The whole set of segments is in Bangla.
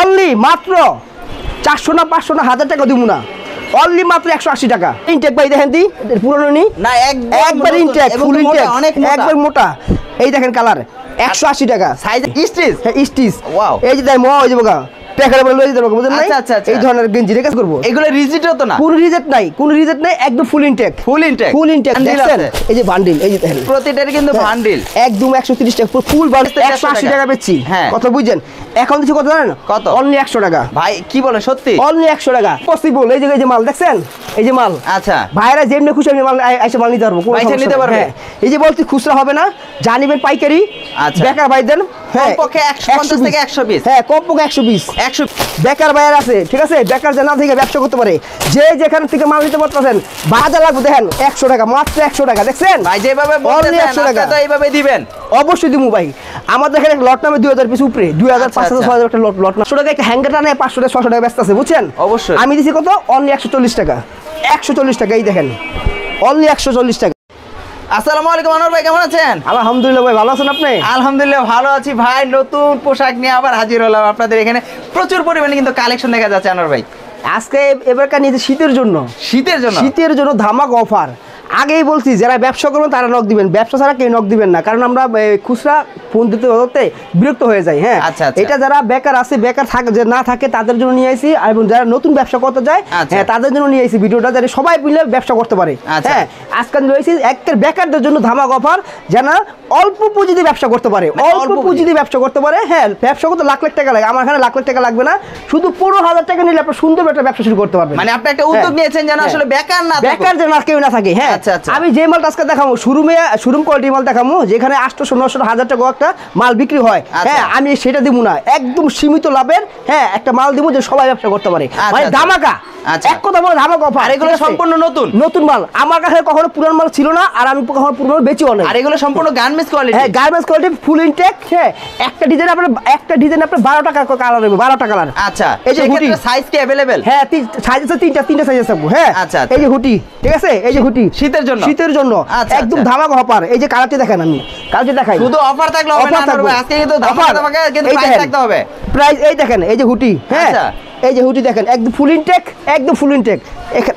অনলি মাত্র চারশো না পাঁচশো না হাজার টাকা দিব না। অনলি মাত্র একশো আশি টাকা। ইনটেক ভাই দেখেন দি পুরনো নি? না একবার ইনটেক ফুল ইনটেক অনেক একবার মোটা। এই দেখেন কালার একশো আশি টাকা। সাইজ স্টিচ হ্যাঁ স্টিচ. এই যে দেয় ম ওই যে বগা প্যাকেট বলে লই দিতে বুঝলেন নাই? আচ্ছা, আচ্ছা, আচ্ছা। এই ধরনের গেঞ্জি রেখে করব। এগুলো রিজিট হতো না? কোন রিজেক্ট নাই কোন রিজেক্ট নাই একদম full intake full intake full intake এই যে বান্ডিল এই যে দেখেন। প্রতিটার কিন্তু হ্যাঁ, বান্ডিল একদম একশো তিরিশ টাকা ফুল বান্ডিল একশো আশি টাকা। টাকা বেচছি। হ্যাঁ। কথা বুঝছেন? এখন দিচ্ছি কত জানেন কত? অনলি একশো টাকা ভাই কি বলে সত্যি অনলি একশো টাকা পসিবল এই যে মাল দেখছেন এই যে মাল আচ্ছা ভাইরা যেমনি খুশি আমি মাল এসে মাল নিতে পারব নিতে। পারবে? হ্যাঁ। এই যে বলছি খুচরা হবে না জানিবেন পাইকারি আচ্ছা। বেকার ভাই দেন হ্যাঁ কমপক্ষে 150 থেকে 100 পিস। হ্যাঁ কমপক্ষে একশো বিশ একশো বেকার বাইরে আছে ঠিক আছে বেকার যে না থেকে ব্যবসা করতে পারে যে যেখান থেকে মাল নিতে পারতেছেন বাজার লাগবে দেখেন একশো টাকা মাত্র একশো টাকা দেখছেন ভাই যেভাবে 100 টাকা। এইভাবে দিবেন অবশ্যই দিমু ভাই। আমাদের এখানে লট নামে দুই হাজার পিস উপরে দুই হাজার আচ্ছা, পাঁচশো আচ্ছা। ছয় হাজার একটা লট লট টাকা একটা হ্যাঙ্গারটা নেয় পাঁচশো টাকা ছশো টাকা ব্যস্ত আছে বুঝছেন? অবশ্যই। আমি দিছি কত? অনলি একশো চল্লিশ টাকা। একশো চল্লিশ টাকা এই দেখেন। অনলি একশো চল্লিশ টাকা। আসসালামু আলাইকুম আনোয়ার ভাই কেমন আছেন? আলহামদুলিল্লাহ ভাই ভালো আছেন আপনি? আলহামদুলিল্লাহ ভালো আছি ভাই। নতুন পোশাক নিয়ে আবার হাজির হলাম আপনাদের এখানে। প্রচুর পরিমাণে কিন্তু কালেকশন দেখা যাচ্ছে আনোয়ার ভাই। আজকে এবারকার নিয়েছে শীতের জন্য। শীতের জন্য? শীতের জন্য ধামাক অফার। আগেই বলছি যারা ব্যবসা করবেন তারা নক দিবেন ব্যবসা ছাড়া কেউ নক দিবেন না কারণ আমরা খুচরা ফোন দিতে হতে বিরক্ত হয়ে যাই হ্যাঁ আচ্ছা, আচ্ছা। এটা যারা বেকার আছে বেকার থাকে যে না থাকে তাদের জন্য নিয়ে আসি এবং যারা নতুন ব্যবসা করতে যায় আচ্ছা। হ্যাঁ তাদের জন্য নিয়ে আসি ভিডিওটা যাতে সবাই মিলে ব্যবসা করতে পারে আচ্ছা। হ্যাঁ আজকাল রয়েছে একের বেকারদের জন্য ধামাক অফার যেন অল্প পুঁজিতে ব্যবসা করতে পারে মানে অল্প পুঁজিতে ব্যবসা করতে পারে হ্যাঁ ব্যবসা করতে লাখ লাখ টাকা লাগে আমার এখানে লাখ লাখ টাকা লাগবে না শুধু পনেরো হাজার টাকা নিলে আপনার সুন্দর একটা ব্যবসা শুরু করতে পারবেন মানে আপনি একটা উদ্যোগ হ্যাঁ। নিয়েছেন যেন হ্যাঁ। আসলে বেকার না বেকার যেন আর কেউ না থাকে হ্যাঁ। আমি যে মালটা আজকে দেখাবো শোরুমে শোরুম কোয়ালিটি মাল দেখাবো যেখানে আটশো নশো হাজার টাকা একটা মাল বিক্রি হয় আচ্ছা। হ্যাঁ আমি সেটা দিব না একদম সীমিত লাভের হ্যাঁ একটা মাল দিব যে সবাই ব্যবসা করতে পারে আচ্ছা, মানে আচ্ছা। ধামাকা আচ্ছা। এক কথা বলে ধামাকা অফার এগুলো সম্পূর্ণ নতুন? নতুন মাল। আমার কাছে কখনো পুরান মাল ছিল না আর আমি কখনো পুরনো বেচিও না আর এগুলো সম্পূর্ণ গার্মেন্টস কোয়ালিটি হ্যাঁ গার্মেন্টস কোয়ালিটি ফুল ইনটেক হ্যাঁ একটা ডিজাইন আপনার একটা ডিজাইন আপনার বারো টাকা কালার হবে বারোটা কালার আচ্ছা এই যে হুডি সাইজ কি অ্যাভেলেবেল হ্যাঁ সাইজ আছে তিনটা তিনটা সাইজ আছে। হ্যাঁ আচ্ছা, আচ্ছা। এই যে হুটি ঠিক আছে? এই যে হুটি। শীতের জন্য? শীতের জন্য। আচ্ছা, একদম আচ্ছা। ধামাকা অফার এই যে কালারটি দেখেন আমি। কালারটি দেখাই। শুধু অফার থাকলে হবে না আজকে কিন্তু ধামাকা Offer। কিন্তু প্রাইস। থাকতে হবে। প্রাইস এই দেখেন এই যে হুটি। হ্যাঁ। আচ্ছা। এই যে হুটি দেখেন একদম ফুল ইনটেক একদম ফুল ইনটেক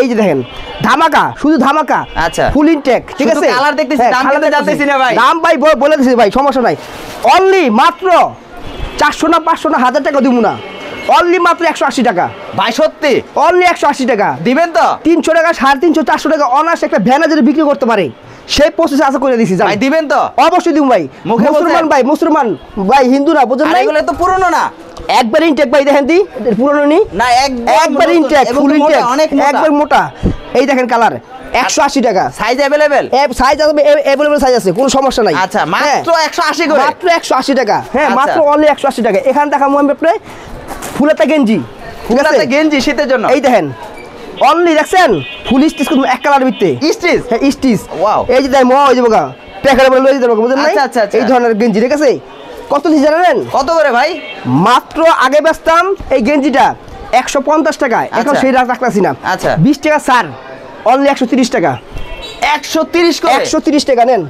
এই যে দেখেন ধামাকা শুধু ধামাকা আচ্ছা। ফুল ইনটেক ঠিক আছে? colour দেখতেছি, হ্যাঁ, দাম। জানতেছি না ভাই। দাম ভাই বলে দিছি ভাই সমস্যা নাই। অনলি মাত্র চারশো না পাঁচশো না হাজার টাকা দিব না। অনলি মাত্র একশো আশি টাকা। ভাই সত্যি? অনলি একশো আশি টাকা। দিবেন তো? তিনশো টাকা সাড়ে তিনশো চারশো টাকা অনার্স একটা ভ্যানে যদি বিক্রি করতে পারে সেই প্রসেস আশা করে দিছি ভাই দিবেন তো? অবশ্যই দিব ভাই। মুসলমান ভাই মুসলমান। ভাই হিন্দু না বুঝলেন এগুলো তো পুরনো না। একবার ইনটেক ভাই দেখেন দি পুরনো নি? না একবার ইনটেক ফুল ইনটেক অনেক একবার মোটা। এই দেখেন কালার একশো আশি টাকা। সাইজ অ্যাভেলেবেল সাইজ আছে অ্যাভেলেবল সাইজ আছে কোনো সমস্যা নাই। আচ্ছা হ্যাঁ, মাত্র 180 করে। মাত্র একশো আশি টাকা। হ্যাঁ আচ্ছা। মাত্র অনলি একশো আশি টাকা। এখানে দেখাবো আমি আপনি ফুলাতা গেঞ্জি। আছে? গেঞ্জি শীতের জন্য। এই দেখেন অনলি দেখছেন? ফুল স্টিচ এক কালার ভিত্তে স্টিচ হ্যাঁ স্টিচ. এই যে দেয় ম ওই যে বগা প্যাকেট বলে বুঝলেন আচ্ছা, আচ্ছা, আচ্ছা। এই ধরনের গেঞ্জি ঠিক আছে? কত দিন জানেন কত করে ভাই? মাত্র আগে বেচতাম এই গেঞ্জিটা একশো পঞ্চাশ টাকা। এখন আচ্ছা। সেই রাত রাখতেছি না। আচ্ছা। বিশ টাকা সার অনলি একশো তিরিশ টাকা। একশো তিরিশ একশো তিরিশ টাকা নেন।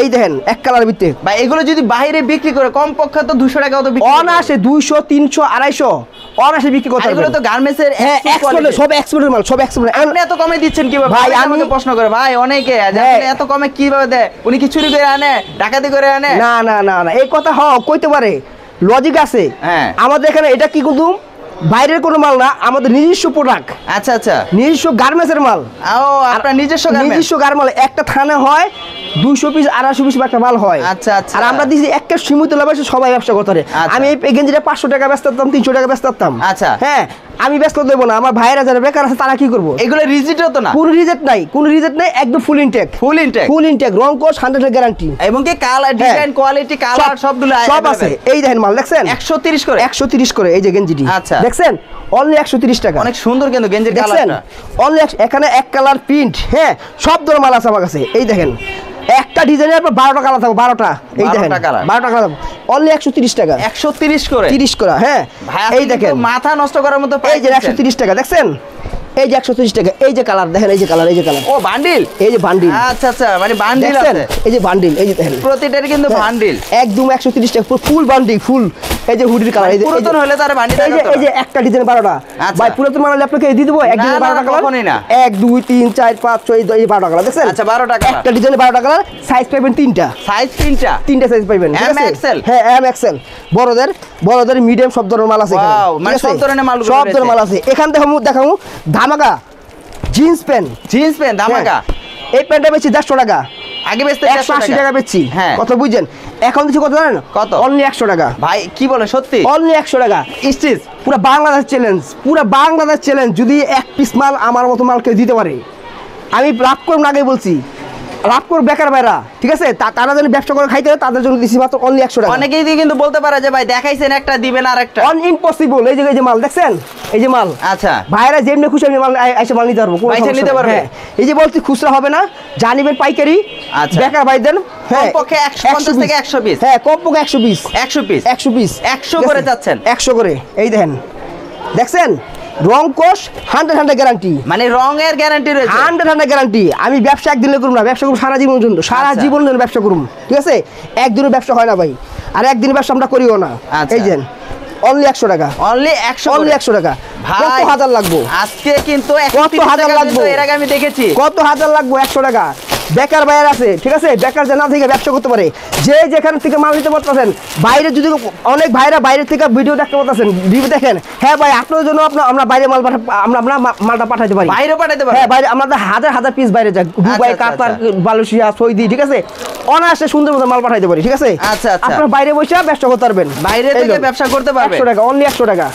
এই দেখেন এক কালার ভিত্তে বা এগুলো যদি বাইরে বিক্রি করে কমপক্ষে তো দুশো টাকা অনাসে দুইশো তিনশো আড়াইশো। অনাসে বিক্রি করতে পারবেন। তো গার্মেন্টসের হ্যাঁ এক্সপোর্টের সব এক্সপোর্টের মাল সব এক্সপোর্টের আপনি এত কমে দিচ্ছেন কীভাবে? ভাই, আমি- প্রশ্ন করে। ভাই অনেকে হ্যাঁ। এত কমে কীভাবে দেয়? উনি কি চুরি করে আনে? ডাকাতি করে আনে? না না না না। এই কথা হ কইতে পারে। লজিক আছে। হ্যাঁ। আমাদের এখানে এটা কি কিন্তু বাইরের কোনো মাল না আমাদের নিজস্ব প্রোডাক্ট আচ্ছা আচ্ছা। নিজস্ব গার্মেন্টসের মাল। ও আপনার নিজস্ব নিজস্ব গার্মেন্ট একটা থানা হয় দুইশো পিস আড়াইশো পিস একটা মাল হয়। আচ্ছা, আচ্ছা। আর আমরা দিচ্ছি একটা সীমিত লাভে সবাই ব্যবসা করতে আচ্ছা। আমি এই গেঞ্জিটা পাঁচশো টাকা ব্যস্ত তিনশো টাকা ব্যস্ত থাকতাম আচ্ছা। হ্যাঁ আমি ব্যস্ত দেবো না আমার ভাইয়েরা যারা বেকার আছে তারা কি করব? এগুলো রিজিট হতো না। কোন রিজেক্ট নাই কোন রিজেক্ট নাই একদম full intake full intake full intake রং কোর্স হান্ড্রেড গ্যারান্টি এবং কি কালার ডিজাইন কোয়ালিটি কালার সবগুলো সব আছে। এই দেখেন মাল দেখছেন? 130 করে। একশো তিরিশ করে এই যে গেঞ্জিটি আচ্ছা। দেখছেন? অনলি একশো তিরিশ টাকা। অনেক সুন্দর কিন্তু গেঞ্জির দেখছেন? অনলি এখানে এক কালার প্রিন্ট হ্যাঁ সব ধরনের মাল আছে আমার কাছে। এই দেখেন। একটা ডিজাইনের আপনার বারোটা কালার থাকবে বারোটা। এই দেখেন বারোটা কালার অনলি একশো তিরিশ টাকা। 130 করে? তিরিশ করা হ্যাঁ। এই দেখেন। মাথা নষ্ট করার মতো এই যে একশো তিরিশ টাকা দেখছেন? এই যে একশো তিরিশ টাকা এই যে কালার দেখেন এই যে কালার এই যে কালার ও বান্ডিল এই যে বান্ডিল আচ্ছা আচ্ছা মানে বান্ডিল আছে। এই যে বান্ডিল এই যে দেখেন। প্রতিটার কিন্তু হ্যাঁ, বান্ডিল একদম একশো তিরিশ টাকা ফুল বান্ডিল ফুল এই যে হুডির কালার এই যে পুরাতন হলে তার এই যে এই যে একটা ডিজাইন বারোটা। আচ্ছা। ভাই পুরাতন আপনাকে দিয়ে দেবো এক ডিজাইন না, বারোটা কালার কখনোই না। এক দুই তিন চার পাঁচ ছয় এই বারোটা কালার দেখছেন? আচ্ছা, 12টা colour। একটা ডিজাইনে বারোটা কালার সাইজ পাইবেন তিনটা। সাইজ তিনটা? তিনটা সাইজ পাইবেন ঠিক M হ্যাঁ এম এক্সেল বড়দের বড়দের মিডিয়াম সব ধরনের মাল আছে এখানে, Wow, মানে সব ধরনের মালগুলো সব ধরনের মাল আছে। এখান থেকে দেখাবো ধামাকা জিন্স প্যান্ট জিন্স প্যান্ট ধামাকা? এই প্যান্টটা বেশি দেড়শো টাকা। আগে বেচতে একশো আশি টাকা। বেচছি। হ্যাঁ। কত বুঝছেন? এখন দিচ্ছি কত জানেন? কত? অনলি একশো টাকা। ভাই কি বলে সত্যি? অনলি একশো টাকা। স্টিচ পুরো বাংলাদেশ চ্যালেঞ্জ পুরো বাংলাদেশ চ্যালেঞ্জ যদি এক পিস মাল আমার মতো মাল কেউ দিতে পারে। আমি লাভ করুন আগে বলছি। লাভ করব বেকার ভাইরা ঠিক আছে? তারা যেন ব্যবসা করে খাইতে তাদের জন্য দিচ্ছি মাত্র অনলি একশো টাকা। অনেকেই কিন্তু বলতে পারে যে ভাই দেখাইছেন একটা দিবেন আর একটা। অন ইম্পসিবল এই যে এই যে মাল দেখছেন? এই যে মাল। আচ্ছা। ভাইরা যেমনি খুশি আমি মাল এসে মাল নিতে পারব পয়সা নিতে। পারবে? হ্যাঁ। এই যে বলছি খুচরা হবে না জানিবেন পাইকারি আচ্ছা। বেকার ভাই দেন হ্যাঁ। কমপক্ষে 150 থেকে 100 পিস। হ্যাঁ কমপক্ষে একশো পিস একশো পিস একশো পিস 100 করে যাচ্ছেন। একশো করে। এই দেখেন। দেখছেন? রং কোষ হান্ড্রেড হান্ড্রেড গ্যারান্টি মানে রঙের গ্যারান্টি রয়েছে। হান্ড্রেড হান্ড্রেড গ্যারান্টি আমি ব্যবসা একদিনে করুম না ব্যবসা করুম সারা জীবন জন্য সারা আচ্ছা। জীবন জন্য ব্যবসা করুম ঠিক আছে? একদিনের ব্যবসা হয় না ভাই। আর একদিনের ব্যবসা আমরা করিও না। আচ্ছা। এই যে অনলি একশো টাকা। অনলি একশো অনলি একশো টাকা। কত হাজার লাগবো? আজকে কিন্তু কত হাজার লাগবে? এর আগে আমি দেখেছি। কত হাজার লাগবে? একশো টাকা। বেকার বাইরে আছে ঠিক আছে? বেকার যে থেকে ব্যবসা করতে পারে যে যেখান থেকে মাল নিতে পারতেছেন বাইরে যদি অনেক ভাইরা বাইরে থেকে ভিডিও দেখতে পারতেছেন ভিডিও দেখেন হ্যাঁ ভাই আপনার জন্য আপনার আমরা বাইরে মাল আমরা আমরা মালটা পাঠাতে পারি। বাইরে পাঠাতে হ্যাঁ বাইরে আমাদের হাজার হাজার পিস বাইরে যায় দুবাই আচ্ছা, কাতার আচ্ছা। মালয়েশিয়া সৌদি ঠিক আছে? অনায়াসে সুন্দর মতো মাল পাঠাইতে পারি ঠিক আছে? আচ্ছা, আচ্ছা। আপনার বাইরে বসে ব্যবসা করতে পারবেন। বাইরে থেকে ব্যবসা করতে পারবেন। একশো টাকা অনলি একশো টাকা।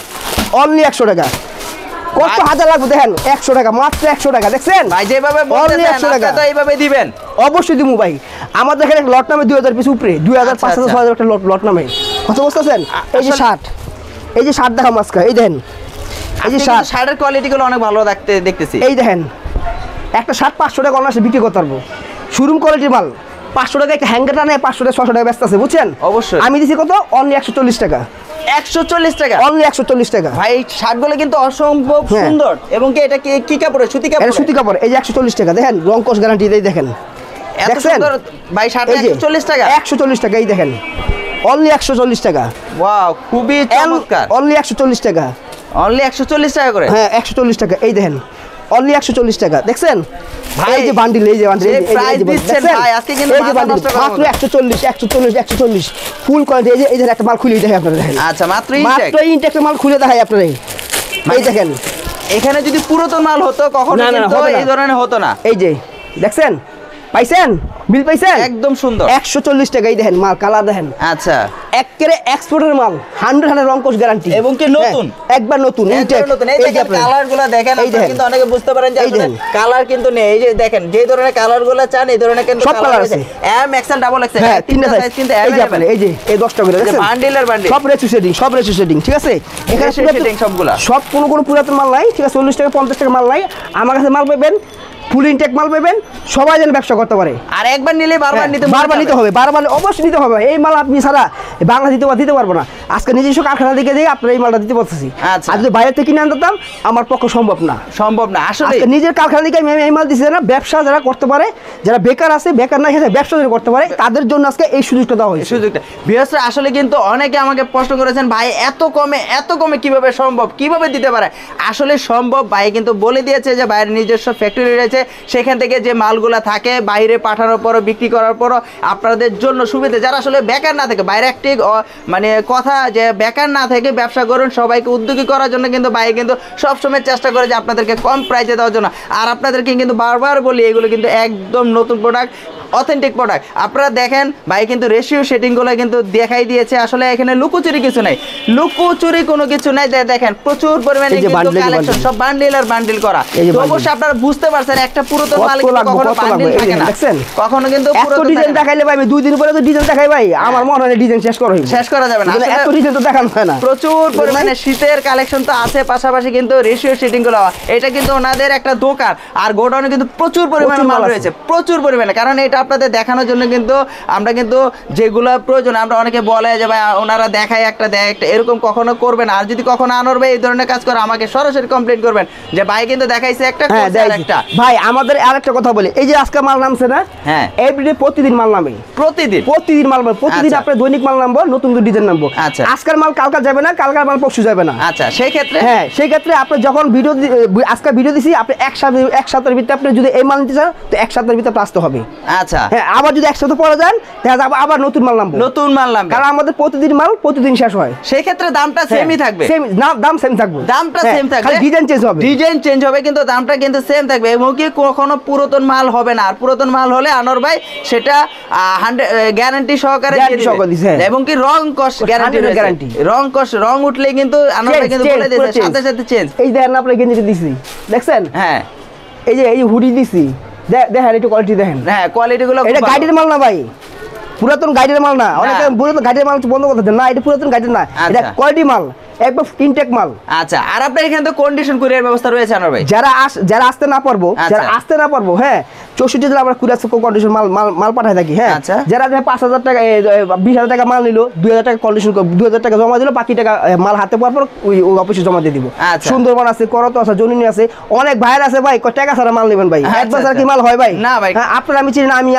অনলি একশো টাকা। কত হাজার লাগবে দেখেন? একশো টাকা মাত্র একশো টাকা দেখছেন? ভাই যেভাবে 100 টাকা। এইভাবে দিবেন। অবশ্যই দিমু ভাই। আমাদের এখানে লট নামে দুই হাজার পিস উপরে দুই হাজার আচ্ছা, পাঁচ হাজার আচ্ছা। ছয় হাজার একটা লট লট নামে। কত বুঝতেছেন এই যে শার্ট। এই যে শার্ট দেখা মাস্কা এই দেখেন। এই যে শার্ট। শার্টের কোয়ালিটি গুলো অনেক ভালো দেখতে দেখতেছি। এই দেখেন একটা শার্ট পাঁচশো টাকা অনার্সে বিক্রি করতে পারব। শোরুম কোয়ালিটির মাল। পাঁচশো টাকা একটা হ্যাঙ্গার টানে পাঁচশো টাকা ছশো টাকা ব্যস্ত আছে বুঝছেন? অবশ্যই। আমি দিছি কত? অনলি একশো চল্লিশ টাকা। একশো চল্লিশ টাকা অনলি একশো চল্লিশ টাকা ভাই এই শার্টগুলো কিন্তু অসম্ভব হ্যাঁ। সুন্দর এবং কি এটা কি কি কাপড়ে সুতি কাপড় সুতি কাপড় এই যে একশো চল্লিশ টাকা দেখেন রং কস গ্যারান্টি দেখেন এত সুন্দর ভাই শার্ট টাকা একশো চল্লিশ টাকা এই দেখেন অনলি টাকা ওয়াও খুবই চমৎকার অনলি একশো চল্লিশ টাকা অনলি টাকা করে হ্যাঁ একশো চল্লিশ টাকা এই দেখেন অনলি একশো চল্লিশ টাকা দেখছেন ভাই, এই যে বান্ডিল এই যে বান্ডিল price দিচ্ছেন ভাই, আজকে কিন্তু এই যে বান্ডিল মাত্র মতো। একশো চল্লিশ একশো চল্লিশ একশো চল্লিশ ফুল কোয়ালিটি এই যে এই যে একটা মাল খুলে দেখে আপনারা দেখেন আচ্ছা মাত্র ইনটেক মাত্র ইনটেক মাল খুলে দেখাই আপনারা এই দেখেন। এখানে যদি পুরাতন মাল হতো কখনো কিন্তু এই ধরনের হতো না। এই যে দেখছেন? পাইছেন? বিল পাইছেন একদম সুন্দর। একশো চল্লিশ দেখেন মাল কালার দেখেন। আচ্ছা। একেবারে এক্সপোর্টের মাল হান্ড্রেড হান্ড্রেড রঙ্কশ গ্যারান্টি এবং কি নতুন? একবার নতুন ইনটেক নতুন। এই যে দেখেন আপনার- দেখেন আপনারা কিন্তু অনেকে বুঝতে পারেন যে দেখেন। কালার কিন্তু নেই। এই যে দেখেন যে ধরনের কালারগুলো চান এই ধরনের কিন্তু সব colour আছে। এম এক্সেল ডাবল এক্সেল হ্যাঁ তিনটা সাইজ কিন্তু এই যে আপনার এই যে এই দশটা করে দেখছেন? বান্ডিলের বান্ডিল সব রেচু শেডিং সব রেচু শেডিং ঠিক আছে? এখানে shading সবগুলা। সব কোনো কোনো পুরাতন মাল নাই ঠিক আছে? চল্লিশ টাকা পঞ্চাশ টাকা মাল নাই। আমার কাছে মাল পাবেন ফুল ইনটেক মাল পাবেন সবাই যেন ব্যবসা করতে পারে। আর একবার নিলে বারবার হ্যাঁ, নিতে বারবার নিতে হবে বারবার অবশ্যই নিতে হবে। এই মাল আপনি ছাড়া বাংলা দিতে দিতে পারব না। আজকে নিজস্ব কারখানা দিকে দিয়ে আপনার এই মালটা দিতে পারতেছি। আচ্ছা। আর যদি বাইরে থেকে কিনে আনতাম আমার পক্ষে সম্ভব না। সম্ভব না। আসলে নিজের কারখানা দিকে আমি এই মাল দিচ্ছি না ব্যবসা যারা করতে পারে যারা বেকার আছে বেকার না খেয়ে ব্যবসা যারা করতে পারে তাদের জন্য আজকে এই সুযোগটা দেওয়া হয়েছে। সুযোগটা। বৃহস্পতি আসলে কিন্তু অনেকে আমাকে প্রশ্ন করেছেন ভাই এত কমে এত কমে কীভাবে সম্ভব? কীভাবে দিতে পারে? আসলে সম্ভব ভাই কিন্তু বলে দিয়েছে যে বাইরের নিজস্ব ফ্যাক্টরি রয়েছে সেখান থেকে যে মালগুলা থাকে বাইরে পাঠানোর পরও বিক্রি করার পরও আপনাদের জন্য সুবিধা। যারা আসলে বেকার না থাকে বাইরে একটি অ, মানে কথা যে বেকার না থেকে ব্যবসা করুন সবাইকে উদ্যোগী করার জন্য কিন্তু ভাই কিন্তু সবসময় চেষ্টা করে যে আপনাদেরকে কম প্রাইসে দেওয়ার জন্য। আর আপনাদেরকে কিন্তু বারবার বলি এগুলো কিন্তু একদম নতুন প্রোডাক্ট অথেন্টিক প্রোডাক্ট আপনারা দেখেন ভাই কিন্তু রেশিও সেটিংগুলো কিন্তু দেখাই দিয়েছে। আসলে এখানে লুকোচুরি কিছু নাই। লুকোচুরি কোনো কিছু নাই। দেখেন প্রচুর পরিমাণে কালেকশন সব বান্ডিল আর বান্ডিল করা। তো। অবশ্যই আপনারা বুঝতে পারছেন একটা পুরাতন কত মাল কিন্তু কখনো বান্ডিল থাকে না? কখনো কিন্তু পুরাতন ডিজাইন দেখাইলে ভাই দুই দিন পরে তো ডিজাইন দেখাই ভাই। আমার মনে হয় ডিজাইন শেষ করা শেষ করা যাবে না। এত ডিজাইন তো দেখানো হয় না। প্রচুর পরিমাণে শীতের কালেকশন তো আছে পাশাপাশি কিন্তু রেশিও সেটিংগুলো এটা কিন্তু ওনাদের একটা দোকান। আর গোডাউনে কিন্তু প্রচুর পরিমাণে মাল রয়েছে। প্রচুর পরিমাণে। কারণ এটা আপনাদের দেখানোর জন্য কিন্তু আমরা কিন্তু যেগুলো প্রয়োজন আমরা অনেকে বলে যে ভাই ওনারা দেখায় একটা দেয় একটা। এরকম কখনো করবেন আর যদি কখনো আনোর ভাই এই ধরনের কাজ করে আমাকে সরাসরি কমপ্লেন করবেন যে ভাই কিন্তু দেখাইছে একটা হ্যাঁ আর একটা ভাই আমাদের আরেকটা কথা বলি। এই যে আজকে মাল নামছে না? হ্যাঁ। এভরিডে প্রতিদিন মাল নামে। প্রতিদিন? প্রতিদিন মাল নামে। প্রতিদিন আচ্ছা। আপনার দৈনিক মাল নামবো নতুন নতুন ডিজাইন নামবো। আচ্ছা। আজকের মাল কালকা যাবে না কালকার মাল পরশু যাবে না। আচ্ছা সেই ক্ষেত্রে? হ্যাঁ সেই ক্ষেত্রে আপনি যখন ভিডিও আজকে ভিডিও দিছি আপনি এক সপ্তাহ এক সপ্তাহের ভিতরে আপনি যদি এই মাল নিতে চান তো এক সপ্তাহের ভিতরে আসতে হবে। আচ্ছা। হ্যাঁ আবার যদি এক সপ্তাহ পরে যান তাহলে আবার- আবার নতুন মাল নামবো। নতুন মাল নামবে। কারণ আমাদের প্রতিদিন মাল প্রতিদিন শেষ হয়। সেই ক্ষেত্রে দামটা সেমই থাকবে। সেম দাম সেম থাকবে। দামটা হ্যাঁ, সেম থাকবে। খালি ডিজাইন চেঞ্জ হবে। ডিজাইন চেঞ্জ হবে কিন্তু দামটা কিন্তু সেম থাকবে। এবং কি কখনো পুরাতন মাল হবে না। আর পুরাতন মাল হলে আনোর ভাই সেটা গ্যারান্টি সহকারে হ্যাঁ। এবং কি রং কস গ্যারান্টি 100 guarantee। রং কস রং উঠলে কিন্তু আনোর ভাই কিন্তু বলে দিয়েছে সাথে সাথে চেঞ্জ এই দেখেন না আপনার গেঞ্জি দিছি। দেখছেন? হ্যাঁ। এই যে এই হুডি দিছি। দেখেন একটু কোয়ালিটি দেখেন। হ্যাঁ কোয়ালিটিগুলো এটা গাইডের মাল না ভাই। পুরাতন গাইডের মাল না। অনেক পুরাতন গাইডের মাল বন্ধ করতে না এটা পুরাতন গাড়ির না। এটা আচ্ছা। কোয়ালিটি মাল একদম ইনটেক মাল। আচ্ছা আর আপনার এখানে তো কন্ডিশন কুরিয়ার ব্যবস্থা রয়েছে ভাই। যারা যারা আসতে না পারব আচ্ছা। যারা আসতে না পারব হ্যাঁ চৌষট্টি জেলা আমরা কুড়ি কন্ডিশন মাল মাল মাল পাঠাই থাকি হ্যাঁ আচ্ছা। যারা যে পাঁচ হাজার টাকা বিশ হাজার টাকা মাল নিল দুই হাজার টাকা কন্ডিশন দুই হাজার টাকা জমা দিল বাকি টাকা মাল হাতে পাওয়ার পর ওই অফিসে জমা দিয়ে দিব আচ্ছা। সুন্দরবন আছে করত আছে জনিনি আছে অনেক ভাইয়ের আছে ভাই টাকা ছাড়া মাল নেবেন ভাই আচ্ছা, অ্যাডভান্স আচ্ছা। কি মাল হয় ভাই না ভাই। হ্যাঁ, আপনার আমি চিনি না আমি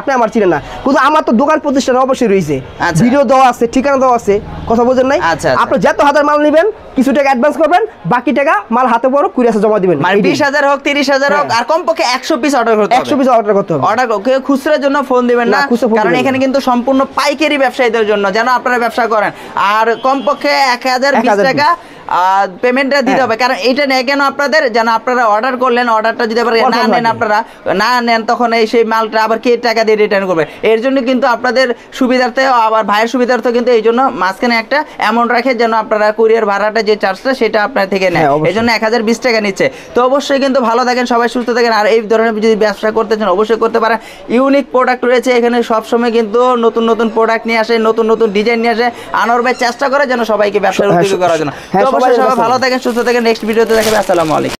আপনি আমার চিনেন না কিন্তু আমার তো দোকান প্রতিষ্ঠান অবশ্যই রয়েছে। ভিডিও দেওয়া আছে ঠিকানা দেওয়া আছে কথা বোঝেন নাই। আপনি যত হাজার মাল নেবেন কিছু টাকা অ্যাডভান্স করবেন বাকি টাকা মাল হাতে পর কুড়ি হাজার জমা দিবেন মানে বিশ হাজার হোক তিরিশ হাজার হোক হ্যাঁ। আর কমপক্ষে একশো পিস অর্ডার করতে পিস অর্ডার করতে হবে। অর্ডার কেউ খুচরার জন্য ফোন দিবেন না কারণ এখানে কিন্তু সম্পূর্ণ পাইকারি ব্যবসায়ীদের জন্য যেন আপনারা ব্যবসা করেন। আর কমপক্ষে এক হাজার বিশ টাকা পেমেন্টটা দিতে হ্যাঁ। হবে। কারণ এটা নেই কেন আপনাদের? যেন আপনারা অর্ডার করলেন অর্ডারটা যদি আবার না নেন আপনারা না নেন তখন এই সেই মালটা আবার কে টাকা দিয়ে রিটার্ন করবে? এর জন্য কিন্তু আপনাদের সুবিধার্থে আবার ভাইয়ের সুবিধার্থে কিন্তু এই জন্য মাঝখানে একটা অ্যামাউন্ট রাখে যেন আপনারা কুরিয়ার ভাড়াটা যে চার্জটা সেটা আপনার থেকে নেয় হ্যাঁ, এই জন্য এক হাজার বিশ টাকা নিচ্ছে। তো অবশ্যই কিন্তু ভালো থাকেন সবাই সুস্থ থাকেন। আর এই ধরনের যদি ব্যবসা করতে চান অবশ্যই করতে পারেন। ইউনিক প্রোডাক্ট রয়েছে এখানে সবসময় কিন্তু নতুন নতুন প্রোডাক্ট নিয়ে আসে নতুন নতুন ডিজাইন নিয়ে আসে। আনোয়ার ভাই চেষ্টা করে যেন সবাইকে ব্যবসার হ্যাঁ, উদ্যোগী করার জন্য। অবশ্যই সবাই সবাই ভালো থাকেন সুস্থ থাকেন। নেক্সট ভিডিওতে দেখাবে আসসালামু আলাইকুম।